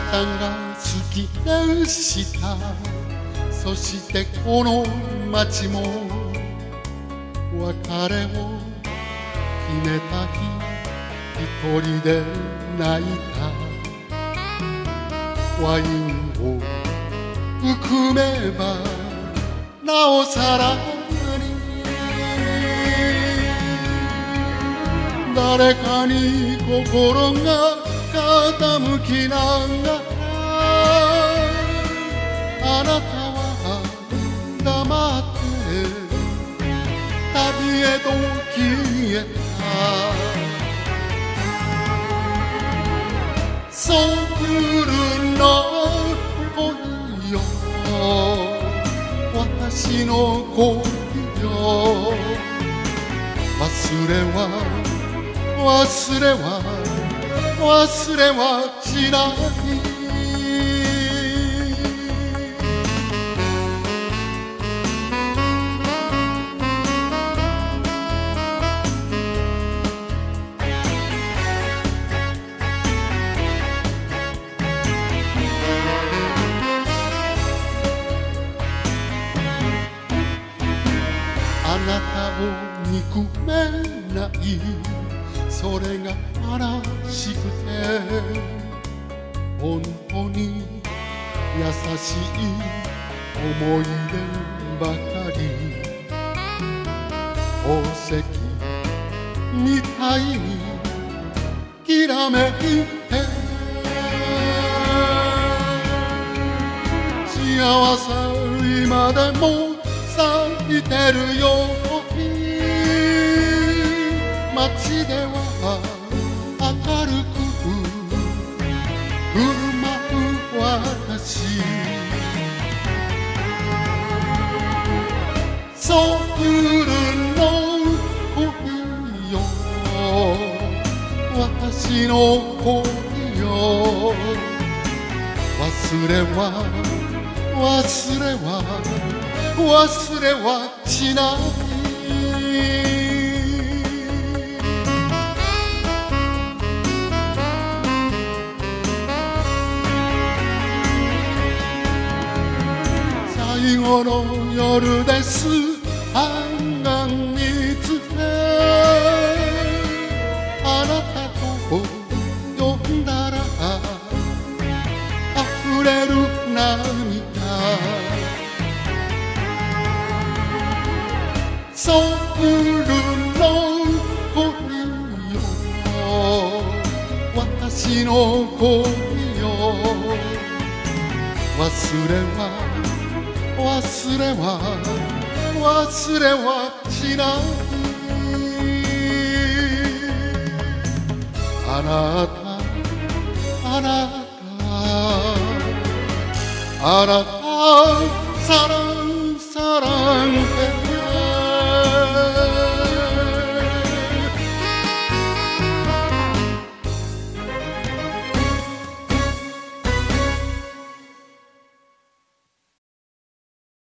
たが好きでした。そしてこの街も別れを決めた日一人で泣いた。ワインを含めばなおさらに。誰かに心が傾きながらあなたは黙って旅へと消えたソウルの恋よ私の恋よ忘れは忘れは忘れはしないあなたを憎めないそれが悲しくて本当に優しい思い出ばかり。宝石みたいにきらめいて幸せ今でも咲いてるように街ではソウルの恋よ私の恋よ忘れは忘れは忘れはしない。最後の夜です半眼につめあなたと呼んだら溢れる涙。ソウルの恋よ私の恋よ忘れは忘れは忘れはしない。あなたあなたあなたさら